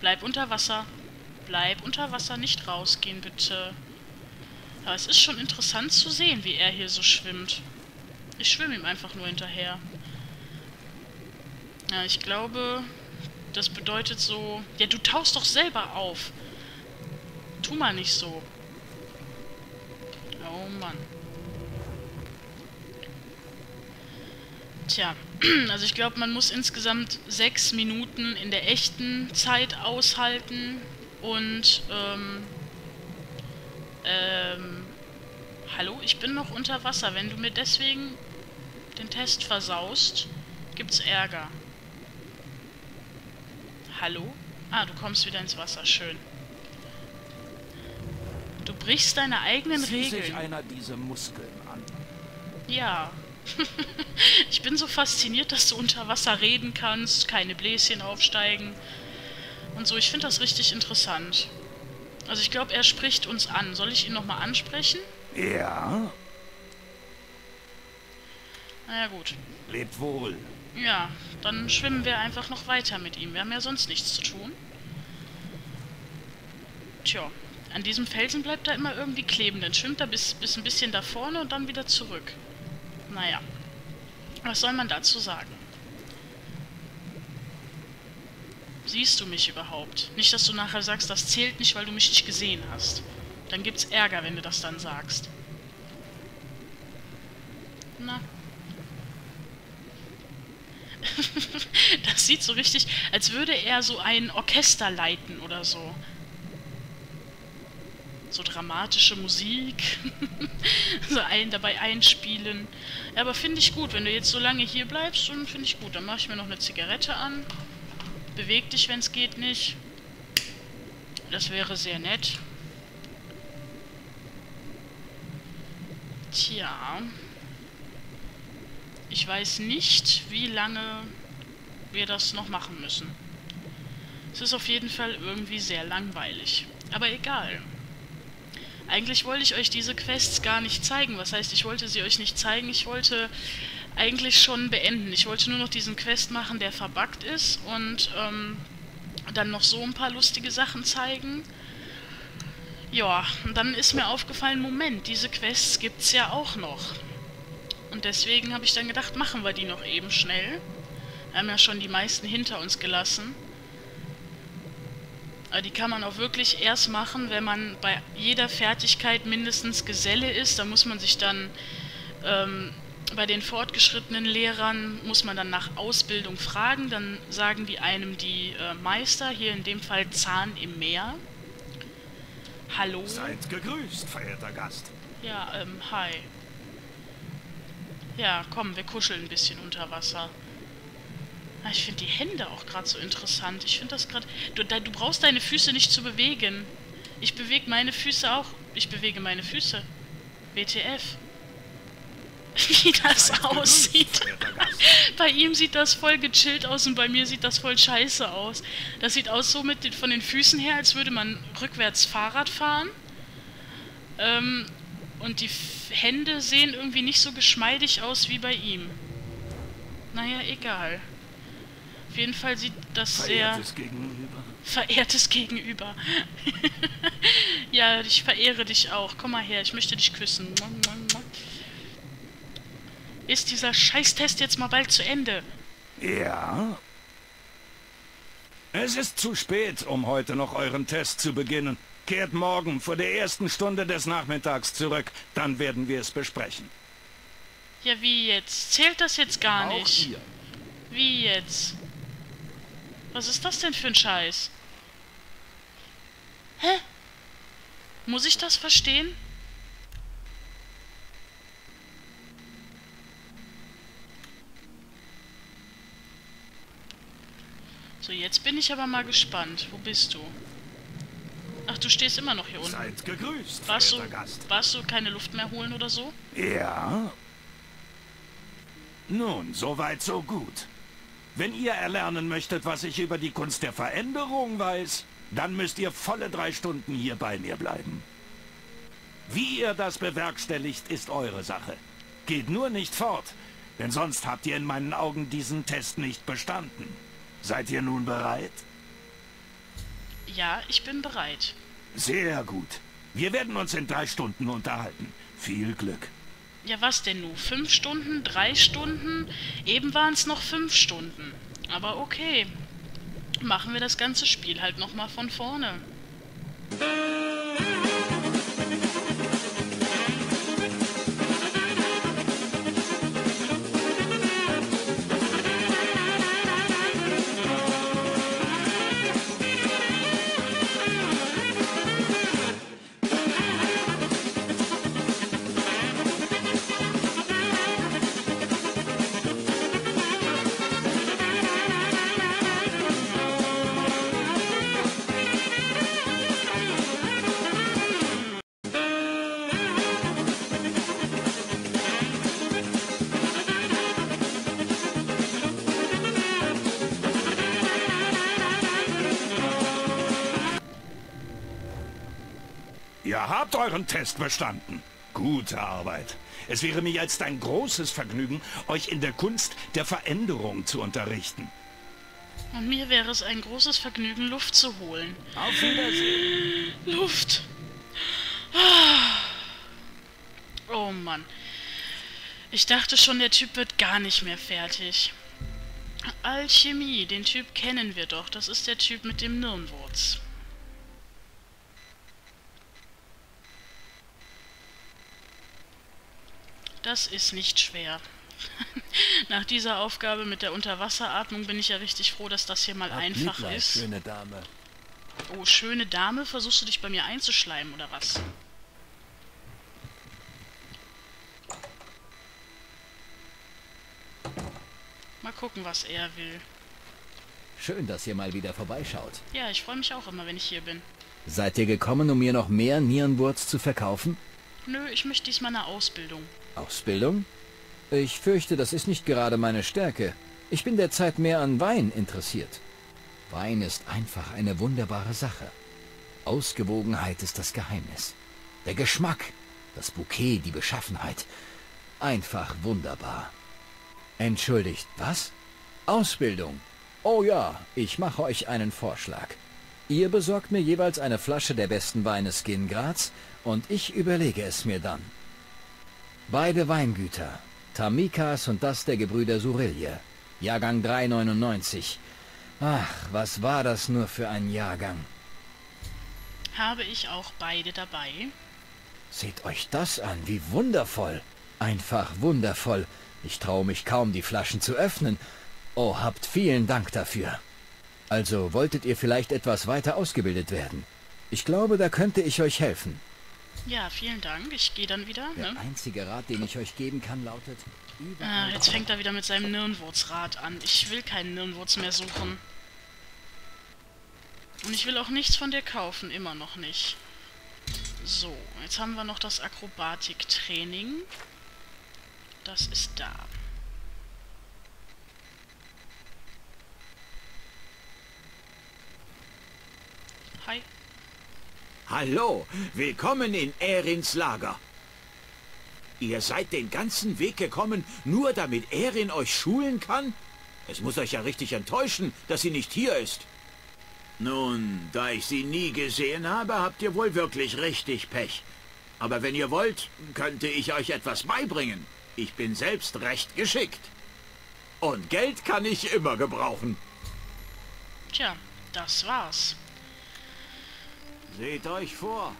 Bleib unter Wasser. Bleib unter Wasser, nicht rausgehen, bitte. Aber es ist schon interessant zu sehen, wie er hier so schwimmt. Ich schwimme ihm einfach nur hinterher. Ja, ich glaube, das bedeutet so... Ja, du tauchst doch selber auf. Tu mal nicht so. Oh Mann. Tja, also ich glaube, man muss insgesamt sechs Minuten in der echten Zeit aushalten und ähm, ähm, hallo, ich bin noch unter Wasser. Wenn du mir deswegen den Test versaust, gibt's Ärger. Hallo? Ah, du kommst wieder ins Wasser. Schön. Du brichst deine eigenen Zieh Regeln. sich einer diese Muskeln an. Ja. ich bin so fasziniert, dass du unter Wasser reden kannst, keine Bläschen aufsteigen und so. Ich finde das richtig interessant. Also ich glaube, er spricht uns an. Soll ich ihn nochmal ansprechen? Ja, Naja gut. lebt wohl. Ja, dann schwimmen wir einfach noch weiter mit ihm. Wir haben ja sonst nichts zu tun. Tja, an diesem Felsen bleibt er immer irgendwie kleben. Dann schwimmt er bis, bis ein bisschen da vorne und dann wieder zurück. Naja, was soll man dazu sagen? Siehst du mich überhaupt? Nicht, dass du nachher sagst, das zählt nicht, weil du mich nicht gesehen hast. Dann gibt's Ärger, wenn du das dann sagst. Na, Das sieht so richtig, als würde er so ein Orchester leiten oder so. So dramatische Musik. so einen dabei einspielen. Ja, aber finde ich gut. Wenn du jetzt so lange hier bleibst, dann finde ich gut. Dann mache ich mir noch eine Zigarette an. Beweg dich, wenn es geht, nicht. Das wäre sehr nett. Tja. Ich weiß nicht, wie lange wir das noch machen müssen. Es ist auf jeden Fall irgendwie sehr langweilig. Aber egal. Eigentlich wollte ich euch diese Quests gar nicht zeigen. Was heißt, ich wollte sie euch nicht zeigen. Ich wollte eigentlich schon beenden. Ich wollte nur noch diesen Quest machen, der verbuggt ist. Und ähm, dann noch so ein paar lustige Sachen zeigen. Ja, und dann ist mir aufgefallen, Moment, diese Quests gibt's ja auch noch. Und deswegen habe ich dann gedacht, machen wir die noch eben schnell. Wir haben ja schon die meisten hinter uns gelassen. Aber die kann man auch wirklich erst machen, wenn man bei jeder Fertigkeit mindestens Geselle ist. Da muss man sich dann ähm, bei den fortgeschrittenen Lehrern, muss man dann nach Ausbildung fragen. Dann sagen die einem die äh, Meister, hier in dem Fall Zahn im Meer. Hallo? Seid gegrüßt, verehrter Gast. Ja, ähm, hi. Ja, komm, wir kuscheln ein bisschen unter Wasser. Ah, Ich finde die Hände auch gerade so interessant. Ich finde das gerade... Du, da, du brauchst deine Füße nicht zu bewegen. Ich bewege meine Füße auch. Ich bewege meine Füße. WTF. Wie das aussieht. Bei ihm sieht das voll gechillt aus und bei mir sieht das voll scheiße aus. Das sieht aus so mit den, von den Füßen her, als würde man rückwärts Fahrrad fahren. Ähm, und die F Hände sehen irgendwie nicht so geschmeidig aus wie bei ihm. Naja, egal. Auf jeden Fall sieht das sehr Verehrtes Gegenüber. verehrtes Gegenüber. ja, ich verehre dich auch. Komm mal her, ich möchte dich küssen. Ist dieser Scheißtest jetzt mal bald zu Ende? Ja. Es ist zu spät, um heute noch euren Test zu beginnen. Kehrt morgen vor der ersten Stunde des Nachmittags zurück, dann werden wir es besprechen. Ja, wie jetzt? Zählt das jetzt gar Auch nicht? ihr. Wie jetzt? Was ist das denn für ein Scheiß? Hä? Muss ich das verstehen? So, jetzt bin ich aber mal gespannt. Wo bist du? Ach, du stehst immer noch hier unten. Seid gegrüßt, Warst du, Gast. warst du keine Luft mehr holen oder so? Ja. Nun, soweit so gut. Wenn ihr erlernen möchtet, was ich über die Kunst der Veränderung weiß, dann müsst ihr volle drei Stunden hier bei mir bleiben. Wie ihr das bewerkstelligt, ist eure Sache. Geht nur nicht fort, denn sonst habt ihr in meinen Augen diesen Test nicht bestanden. Seid ihr nun bereit? Ja, ich bin bereit. Sehr gut. Wir werden uns in drei Stunden unterhalten. Viel Glück. Ja, was denn nun? Fünf Stunden? Drei Stunden? Eben waren es noch fünf Stunden. Aber okay. Machen wir das ganze Spiel halt nochmal von vorne. Ihr habt euren Test bestanden. Gute Arbeit. Es wäre mir jetzt ein großes Vergnügen, euch in der Kunst der Veränderung zu unterrichten. Und mir wäre es ein großes Vergnügen, Luft zu holen. Auf Wiedersehen. Luft. Ah. Oh Mann. Ich dachte schon, der Typ wird gar nicht mehr fertig. Alchemie, den Typ kennen wir doch. Das ist der Typ mit dem Nirnwurz. Das ist nicht schwer. Nach dieser Aufgabe mit der Unterwasseratmung bin ich ja richtig froh, dass das hier mal Hab einfach Mitleid, ist. schöne Dame. Oh, schöne Dame, versuchst du dich bei mir einzuschleimen, oder was? Mal gucken, was er will. Schön, dass ihr mal wieder vorbeischaut. Ja, ich freue mich auch immer, wenn ich hier bin. Seid ihr gekommen, um mir noch mehr Nierenwurz zu verkaufen? Nö, ich möchte diesmal eine Ausbildung. Ausbildung? Ich fürchte, das ist nicht gerade meine Stärke. Ich bin derzeit mehr an Wein interessiert. Wein ist einfach eine wunderbare Sache. Ausgewogenheit ist das Geheimnis. Der Geschmack, das Bouquet, die Beschaffenheit. Einfach wunderbar. Entschuldigt, was? Ausbildung. Oh ja, ich mache euch einen Vorschlag. Ihr besorgt mir jeweils eine Flasche der besten Weine Skingrads und ich überlege es mir dann. Beide Weingüter, Tamikas und das der Gebrüder Surilje, Jahrgang 399. Ach, was war das nur für ein Jahrgang? Habe ich auch beide dabei? Seht euch das an, wie wundervoll. Einfach wundervoll. Ich traue mich kaum, die Flaschen zu öffnen. Oh, habt vielen Dank dafür. Also wolltet ihr vielleicht etwas weiter ausgebildet werden? Ich glaube, da könnte ich euch helfen. Ja, vielen Dank. Ich gehe dann wieder. Der Ne? einzige Rat, den ich euch geben kann, lautet... Ah, jetzt fängt er wieder mit seinem Nirnwurzrad an. Ich will keinen Nirnwurz mehr suchen. Und ich will auch nichts von dir kaufen, immer noch nicht. So, jetzt haben wir noch das Akrobatiktraining. Das ist da. Hi. Hallo, willkommen in Erins Lager. Ihr seid den ganzen Weg gekommen, nur damit Erin euch schulen kann? Es muss euch ja richtig enttäuschen, dass sie nicht hier ist. Nun, da ich sie nie gesehen habe, habt ihr wohl wirklich richtig Pech. Aber wenn ihr wollt, könnte ich euch etwas beibringen. Ich bin selbst recht geschickt. Und Geld kann ich immer gebrauchen. Tja, das war's. Seht euch vor,